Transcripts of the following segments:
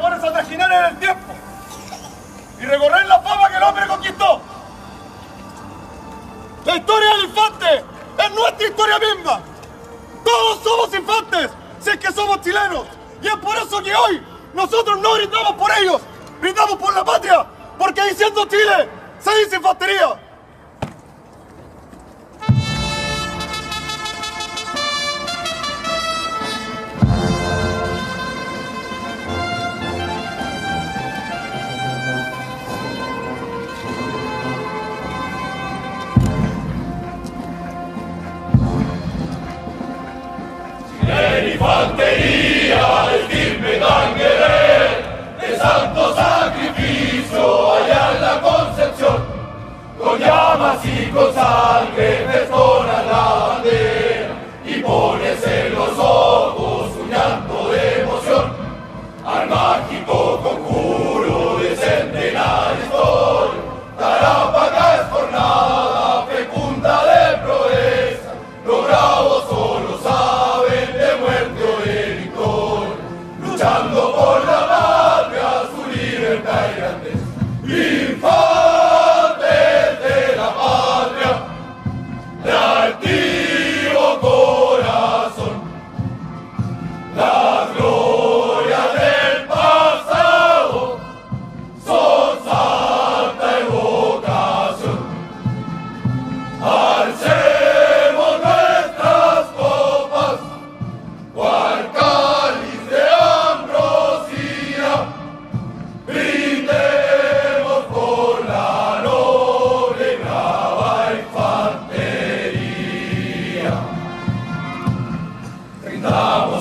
pones a trajinar en el tiempo y recorrer la fama que el hombre conquistó. La historia del infante es nuestra historia misma. Todos somos infantes, si es que somos chilenos. Y es por eso que hoy nosotros no brindamos por ellos, brindamos por la patria, porque diciendo Chile se dice infantería. detallantes, infantes de la patria, la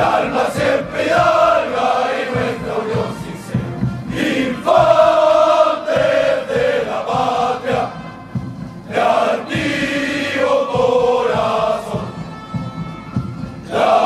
alma siempre larga y nuestra unión sincera. Infantes de la patria, de antiguo corazón. La